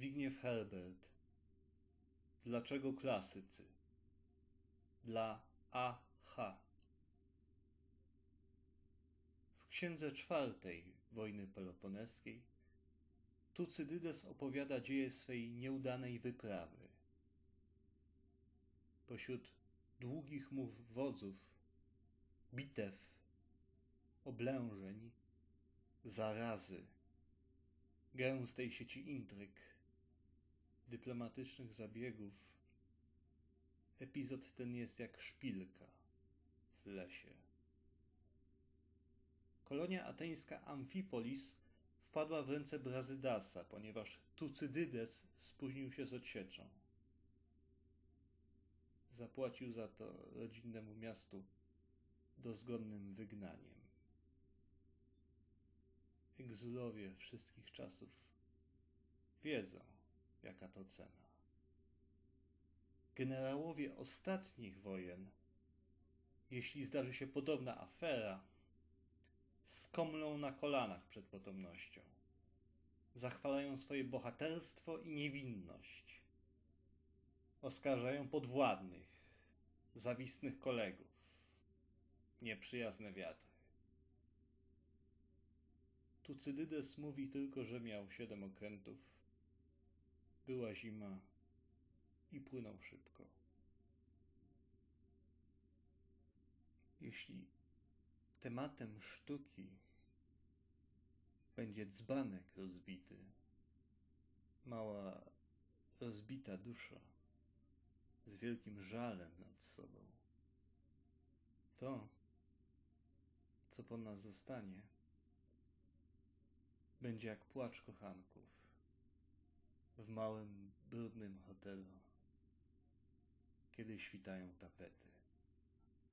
Zbigniew Herbert. Dlaczego klasycy? Dla A.H. W księdze czwartej wojny peloponeskiej Tucydydes opowiada dzieje swej nieudanej wyprawy. Pośród długich mów wodzów, bitew, oblężeń, zarazy, gęstej sieci intryg, dyplomatycznych zabiegów, epizod ten jest jak szpilka w lesie. Kolonia ateńska Amfipolis wpadła w ręce Brazydasa, ponieważ Tucydydes spóźnił się z odsieczą. Zapłacił za to rodzinnemu miastu dozgonnym wygnaniem. Egzulowie wszystkich czasów wiedzą, jaka to cena. Generałowie ostatnich wojen, jeśli zdarzy się podobna afera, skomlą na kolanach przed potomnością. Zachwalają swoje bohaterstwo i niewinność. Oskarżają podwładnych, zawistnych kolegów, nieprzyjazne wiatry. Tucydydes mówi tylko, że miał siedem okrętów, była zima i płynął szybko. Jeśli tematem sztuki będzie dzbanek rozbity, mała rozbita dusza z wielkim żalem nad sobą, to, co po nas zostanie, będzie jak płacz kochanków małym, brudnym hotelu, kiedy świtają tapety.